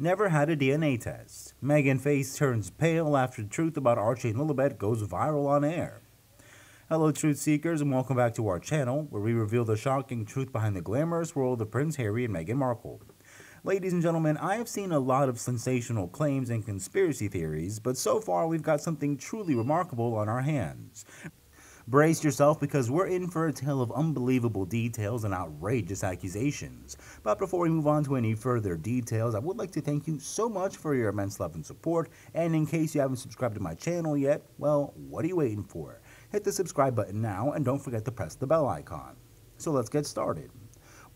never had a DNA test. Meghan face turns pale after the truth about Archie and Lilibet goes viral on air. Hello, truth seekers, and welcome back to our channel, where we reveal the shocking truth behind the glamorous world of Prince Harry and Meghan Markle. Ladies and gentlemen, I have seen a lot of sensational claims and conspiracy theories, but so far we've got something truly remarkable on our hands. Brace yourself because we're in for a tale of unbelievable details and outrageous accusations. But before we move on to any further details, I would like to thank you so much for your immense love and support. And in case you haven't subscribed to my channel yet, well, what are you waiting for? Hit the subscribe button now and don't forget to press the bell icon. So let's get started.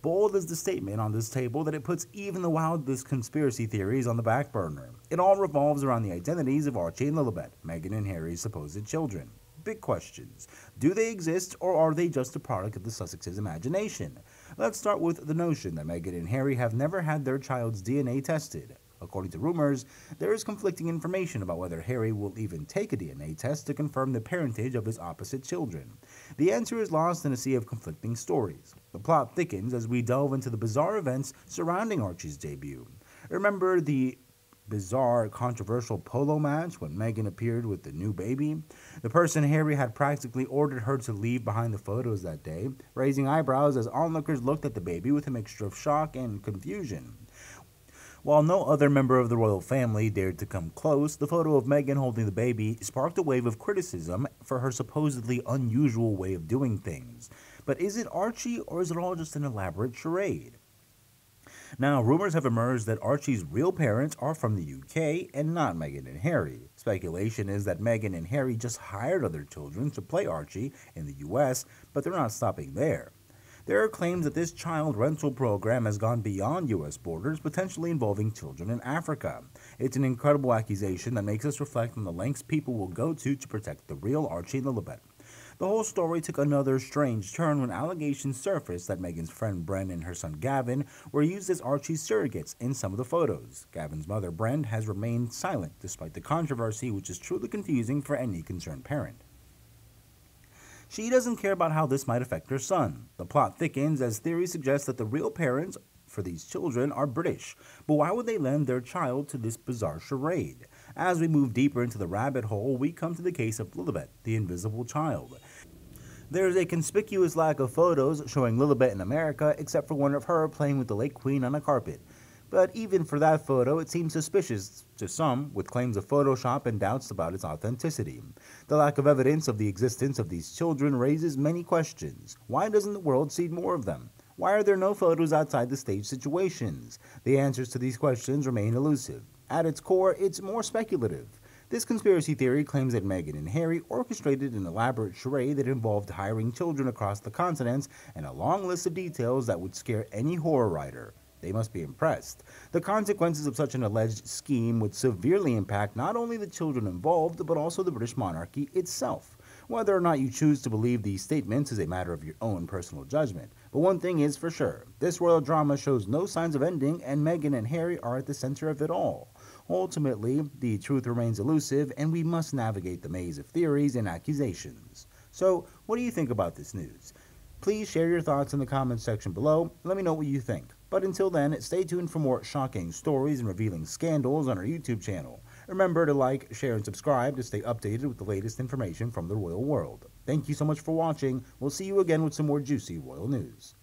Bold is the statement on this table that it puts even the wildest conspiracy theories on the back burner. It all revolves around the identities of Archie and Lilibet, Meghan and Harry's supposed children big questions. Do they exist, or are they just a product of the Sussex's imagination? Let's start with the notion that Meghan and Harry have never had their child's DNA tested. According to rumors, there is conflicting information about whether Harry will even take a DNA test to confirm the parentage of his opposite children. The answer is lost in a sea of conflicting stories. The plot thickens as we delve into the bizarre events surrounding Archie's debut. Remember the bizarre, controversial polo match when Meghan appeared with the new baby. The person Harry had practically ordered her to leave behind the photos that day, raising eyebrows as onlookers looked at the baby with a mixture of shock and confusion. While no other member of the royal family dared to come close, the photo of Meghan holding the baby sparked a wave of criticism for her supposedly unusual way of doing things. But is it Archie or is it all just an elaborate charade? Now, rumors have emerged that Archie's real parents are from the UK and not Meghan and Harry. Speculation is that Meghan and Harry just hired other children to play Archie in the US, but they're not stopping there. There are claims that this child rental program has gone beyond U.S. borders, potentially involving children in Africa. It's an incredible accusation that makes us reflect on the lengths people will go to to protect the real Archie and Lilibet. The whole story took another strange turn when allegations surfaced that Meghan's friend Bren and her son Gavin were used as Archie's surrogates in some of the photos. Gavin's mother, Bren, has remained silent despite the controversy, which is truly confusing for any concerned parent. She doesn't care about how this might affect her son. The plot thickens as theories suggest that the real parents for these children are British, but why would they lend their child to this bizarre charade? As we move deeper into the rabbit hole, we come to the case of Lilibet, the invisible child. There is a conspicuous lack of photos showing Lilibet in America, except for one of her playing with the late queen on a carpet. But even for that photo, it seems suspicious to some, with claims of Photoshop and doubts about its authenticity. The lack of evidence of the existence of these children raises many questions. Why doesn't the world see more of them? Why are there no photos outside the stage situations? The answers to these questions remain elusive. At its core, it's more speculative. This conspiracy theory claims that Meghan and Harry orchestrated an elaborate charade that involved hiring children across the continents and a long list of details that would scare any horror writer. They must be impressed. The consequences of such an alleged scheme would severely impact not only the children involved, but also the British monarchy itself. Whether or not you choose to believe these statements is a matter of your own personal judgment. But one thing is for sure this royal drama shows no signs of ending, and Meghan and Harry are at the center of it all. Ultimately, the truth remains elusive, and we must navigate the maze of theories and accusations. So, what do you think about this news? Please share your thoughts in the comments section below. Let me know what you think. But until then, stay tuned for more shocking stories and revealing scandals on our YouTube channel. Remember to like, share, and subscribe to stay updated with the latest information from the royal world. Thank you so much for watching. We'll see you again with some more juicy royal news.